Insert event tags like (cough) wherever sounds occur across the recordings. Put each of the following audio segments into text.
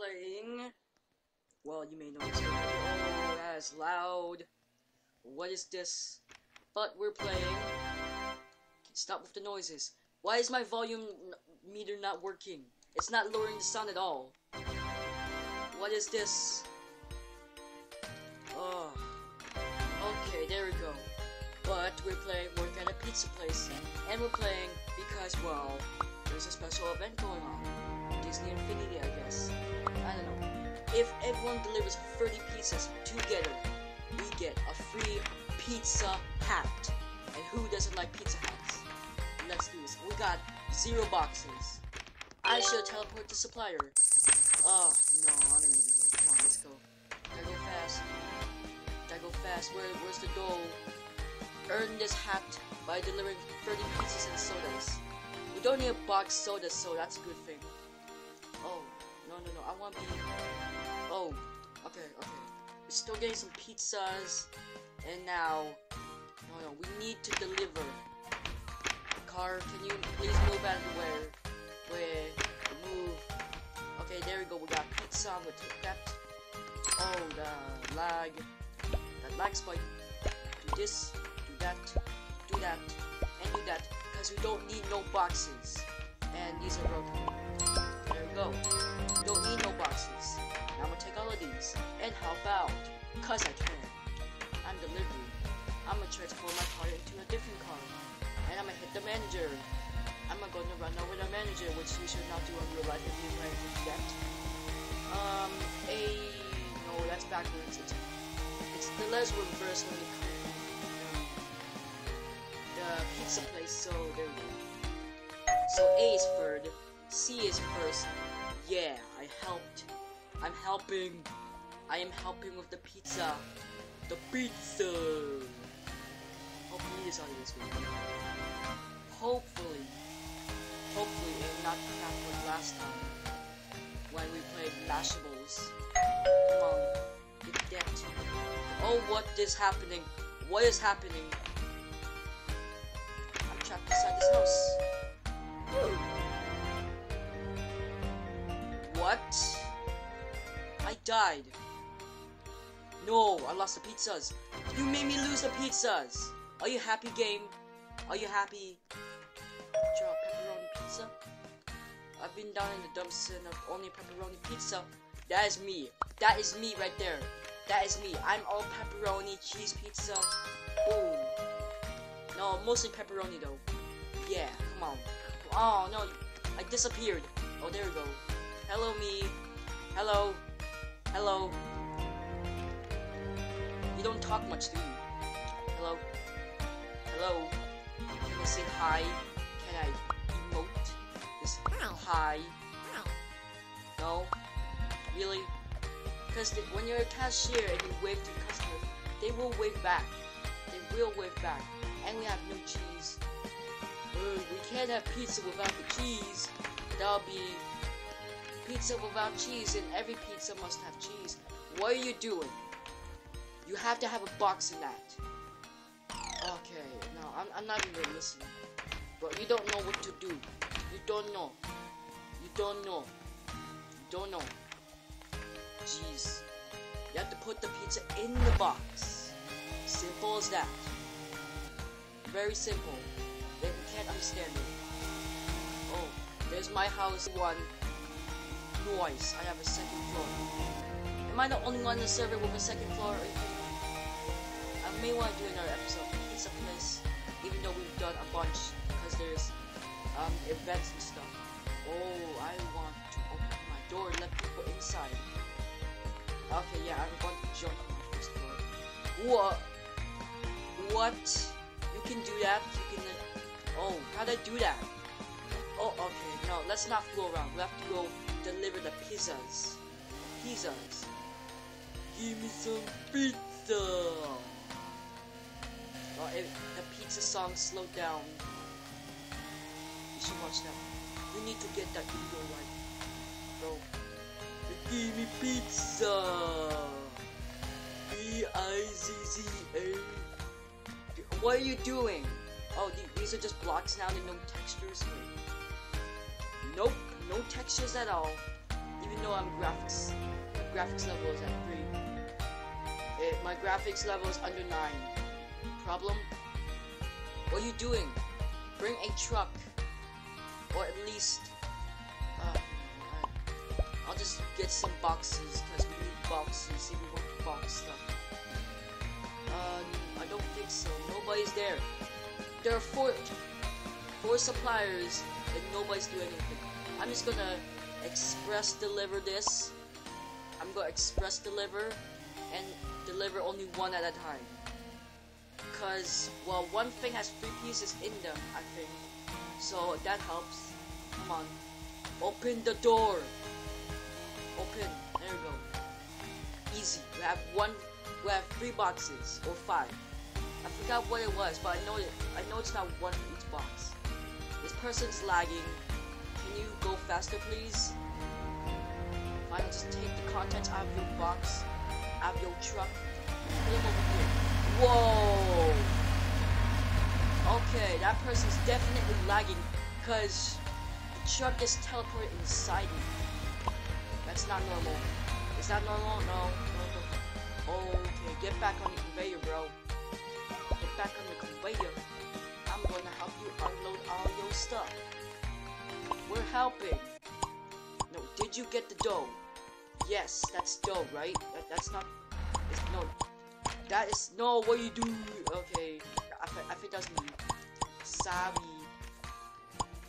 playing. Well, you may that is loud. What is this? But we're playing. Stop with the noises. Why is my volume meter not working? It's not lowering the sound at all. What is this? Oh. Okay, there we go. But we're playing, we're at a pizza place, and we're playing because, well, there's a special event going on. Disney Infinity, I guess. I don't know. If everyone delivers 30 pizzas together, we get a free pizza hat. And who doesn't like pizza hats? Let's do this. We got zero boxes. I should teleport the supplier. Oh, no, I don't need to Come on, let's go. Gotta go fast. Gotta go fast. Where, where's the goal? Earn this hat by delivering 30 pizzas and sodas. We don't need a box soda, so that's a good thing. No, no. I want be... Oh, okay, okay. We're still getting some pizzas. And now... No, no, we need to deliver. Car, can you please move out of the way? Where? Move. Okay, there we go. We got pizza. I'm gonna take that. Oh, the lag. That lag spike. Do this. Do that. Do that. And do that. Because we don't need no boxes. And these are broken. Go. Don't need no boxes. I'm gonna take all of these and help out. Cause I can. I'm delivery. I'm gonna transform my car into a different car. And I'm gonna hit the manager. I'm gonna run over the manager, which we should not do in real life if you do that. Um, a no, that's backwards. It's, it's the letters were reversed when from the pizza place. So there we go. So A is third, C is first. Yeah, I helped. I'm helping. I am helping with the pizza. The pizza. Hopefully this audio is good. Hopefully. Hopefully it not crap like last time. When we played Mashables. Come on. Get that. Oh, what is happening? What is happening? I'm trapped inside this house. What? I died. No, I lost the pizzas. You made me lose the pizzas. Are you happy, game? Are you happy? Draw pepperoni pizza. I've been down in the dumpster of only pepperoni pizza. That is me. That is me right there. That is me. I'm all pepperoni cheese pizza. Boom. No, mostly pepperoni though. Yeah, come on. Oh no, I disappeared. Oh, there we go. Hello, me. Hello. Hello. You don't talk much, do you? Hello? Hello? Can I say hi? Can I emote? This hi? No? Really? Because when you're a cashier and you wave to customers, they will wave back. They will wave back. And we have no cheese. Ugh, we can't have pizza without the cheese. That'll be pizza without cheese, and every pizza must have cheese. What are you doing? You have to have a box in that. Okay, no, I'm, I'm not even listening. But you don't know what to do. You don't know. You don't know. You don't know. Jeez. You have to put the pizza in the box. Simple as that. Very simple. They can't understand it. Oh, there's my house one. Noise. I have a second floor. Am I the only one in the server with a second floor? I may want to do another episode of Pizza Place, even though we've done a bunch, because there's um, events and stuff. Oh, I want to open my door and let people inside. Okay, yeah, I'm going to jump on my first floor. What? What? You can do that? You can... Oh, how'd I do that? Oh, okay, no, let's not go around. We have to go deliver the pizzas. Pizzas. Give me some pizza. Oh, if the pizza song slowed down. You should watch that. You need to get that video right, bro. Give me pizza. B I Z Z A. What are you doing? Oh, these are just blocks now. There's no textures. No textures at all. Even though I'm graphics. My graphics level is at 3. It, my graphics level is under 9. Problem? What are you doing? Bring a truck. Or at least... Uh, I'll just get some boxes, because we need boxes if we want box stuff. Uh, I don't think so. Nobody's there. There are four, four suppliers, and nobody's doing anything. I'm just gonna express deliver this. I'm gonna express deliver and deliver only one at a time. Cause well one thing has three pieces in them, I think. So that helps. Come on. Open the door. Open. There we go. Easy. We have one we have three boxes or five. I forgot what it was, but I know it I know it's not one each box. This person's lagging. You go faster please? Fine, just take the contents out of your box, out of your truck, put them over here. Whoa! Okay, that person's definitely lagging, because the truck is teleported inside me. That's not normal. Is that normal? No, no, no. Okay, get back on the conveyor, bro. Get back on the conveyor. I'm gonna help you unload all your stuff. Helping. No, did you get the dough? Yes, that's dough, right? That, that's not. It's, no, that is no. What you do? Okay, I, think that's me. Savvy.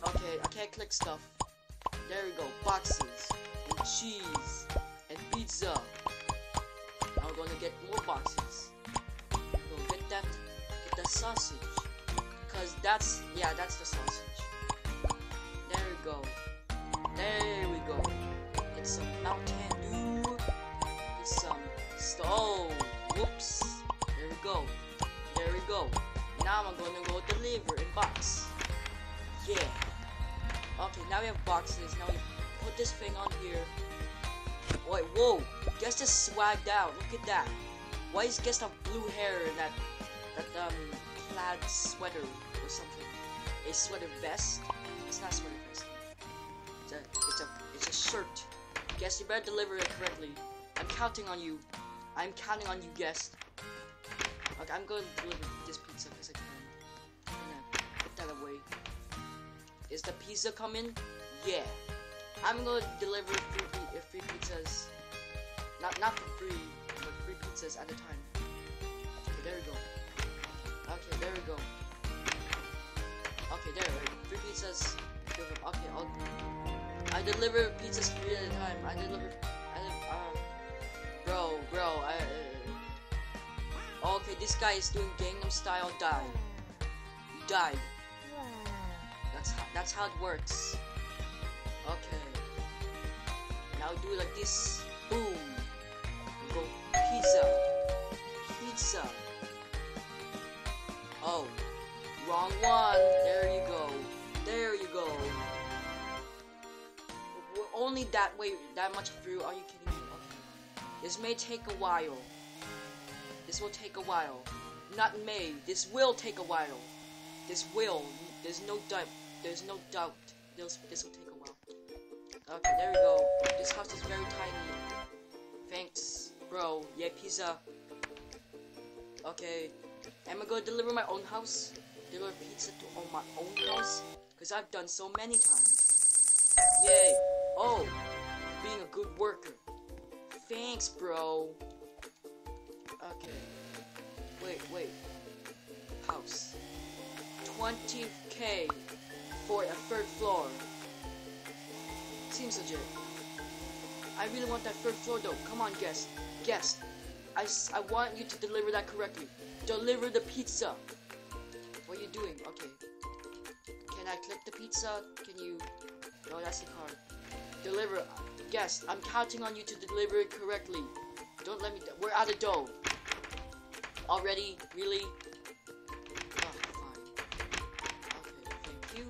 Okay, I can't click stuff. There we go. Boxes and cheese and pizza. Now we're gonna get more boxes. Go get that. Get the sausage. Cause that's yeah, that's the sausage. Go. There we go. Get some Mountain Dew. Get some stove. Whoops. There we go. There we go. Now I'm gonna go deliver in box. Yeah. Okay, now we have boxes. Now we put this thing on here. Wait, whoa. Guest just swagged out. Look at that. Why is Guest have blue hair and that that um plaid sweater or something? A sweater vest? It's not sweater vest. It's a it's a it's a shirt. Guess you better deliver it correctly. I'm counting on you. I'm counting on you, guest. Okay, I'm going to deliver this pizza because I can. I'm gonna put that away. Is the pizza coming? Yeah. I'm gonna deliver three, pi- uh, pizzas. Not not for free, but three pizzas at a time. Okay, there we go. Okay, there we go. Okay, there. we go. Three pizzas. Okay, I'll. I deliver pizzas three at a time. I deliver. I. Uh, bro, bro. I. Uh, okay, this guy is doing Gangnam Style. Die. You died. That's how, that's how it works. Okay. Now do like this. Boom. That way, that much through. Are you kidding me? Okay. This may take a while. This will take a while. Not may. This will take a while. This will. There's no doubt. There's no doubt. This this will take a while. Okay, there we go. This house is very tiny. Thanks, bro. Yeah, pizza. Okay. Am I gonna deliver my own house? Deliver pizza to on my own house? Cause I've done so many times. Yay. Oh, being a good worker. Thanks, bro. Okay. Wait, wait. House. 20k for a third floor. Seems legit. I really want that third floor though. Come on, guest. Guest. I, I want you to deliver that correctly. Deliver the pizza. What are you doing? Okay. Can I click the pizza? Can you... No, that's the card. Deliver. Guest, I'm counting on you to deliver it correctly. Don't let me... We're out of dough. Already? Really? Oh, fine. Okay, thank you.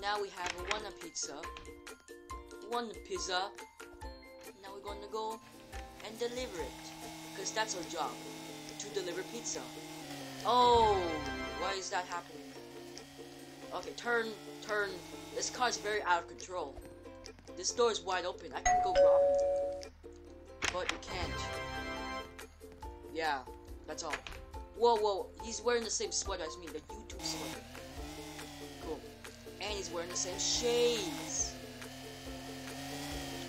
Now we have one pizza. One pizza. Now we're gonna go and deliver it. Because that's our job. To deliver pizza. Oh, why is that happening? Okay, turn, turn. This car is very out of control. This door is wide open. I can go wrong. But you can't. Yeah, that's all. Whoa, whoa. He's wearing the same sweater as me, the YouTube sweater. Cool. And he's wearing the same shades.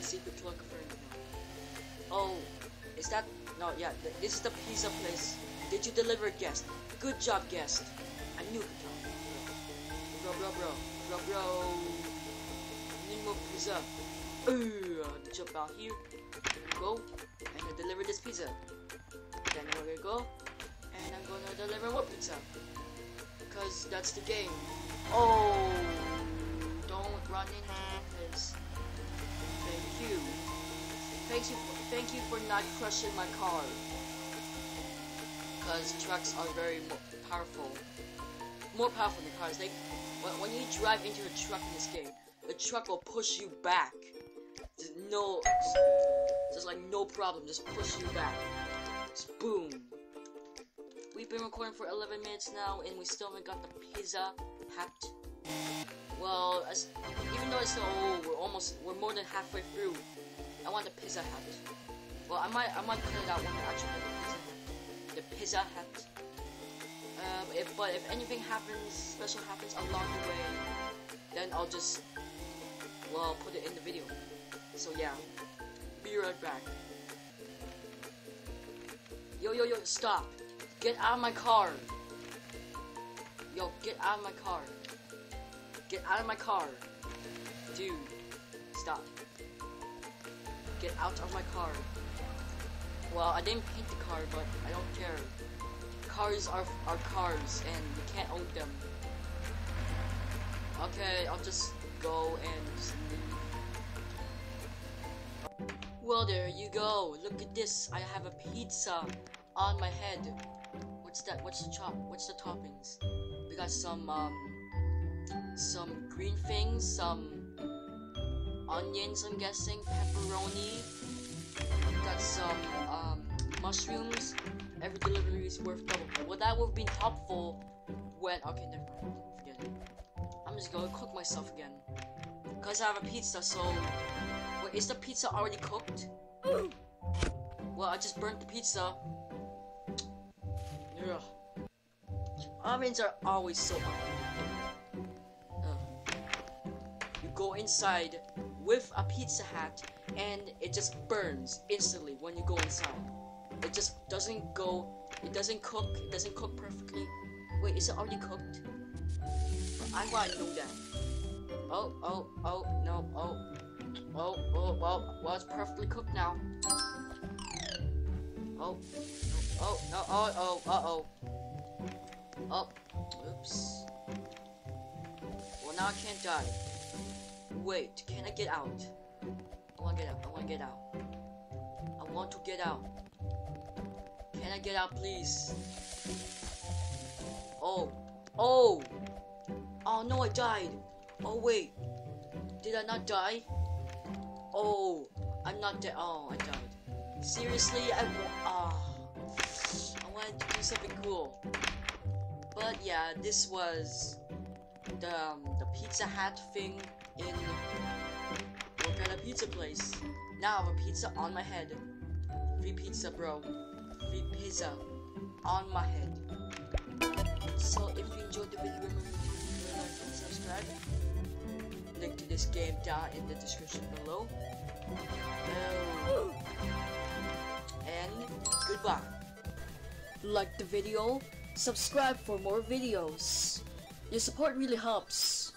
Secret cloak of Oh, is that... No, yeah, th this is the pizza place. Did you deliver guest? Good job, guest. I knew it. Bro, bro, bro. Need more pizza. Uh, jump out here. Go. And I deliver this pizza. Then I'm gonna go. And I'm gonna deliver more pizza. Because that's the game. Oh! Don't run into this. Thank you. Thank you, thank you for not crushing my car. Because trucks are very powerful. More powerful than cars. They, when, when you drive into a truck in this game, the truck will push you back. Just no, just like no problem, just push you back. Just boom. We've been recording for 11 minutes now, and we still haven't got the pizza hat. Well, as, even though it's still, oh, we're almost, we're more than halfway through. I want the pizza hat. Well, I might, I might cut it out when I actually get the pizza, hat. the pizza hat. Um, if, but if anything happens, special happens along the way, then I'll just, well, put it in the video. So yeah, be right back. Yo, yo, yo, stop. Get out of my car. Yo, get out of my car. Get out of my car. Dude, stop. Get out of my car. Well, I didn't paint the car, but I don't care. Cars are, are cars, and you can't own them. Okay, I'll just go and leave. Well, there you go. Look at this. I have a pizza on my head. What's that? What's the chop? What's the toppings? We got some, um, some green things, some onions, I'm guessing, pepperoni. We Got some um, mushrooms. Every delivery is worth double. Well, that would be helpful when. Okay, never mind. Forget it. I'm just gonna cook myself again. Cause I have a pizza, so. Wait, is the pizza already cooked? (gasps) well, I just burnt the pizza. Ugh. Ovens are always so You go inside with a pizza hat and it just burns instantly when you go inside. It just doesn't go, it doesn't cook, it doesn't cook perfectly. Wait, is it already cooked? I want to know that. Oh, oh, oh, no, oh. Oh, oh, well, well, it's perfectly cooked now. Oh, oh, no, oh, oh, uh-oh. Oh, oops. Well, now I can't die. Wait, can I get out? I wanna get out, I wanna get out. I want to get out. Can I get out, please? Oh, oh! Oh no, I died! Oh wait, did I not die? Oh, I'm not dead. Oh, I died. Seriously, I oh, I wanted to do something cool. But yeah, this was the um, the Pizza Hat thing in work at a pizza place. Now I have a pizza on my head. Free pizza, bro. Free pizza uh, on my head. So if you enjoyed the video, remember to like and subscribe. Link to this game down in the description below. And goodbye. Like the video, subscribe for more videos. Your support really helps.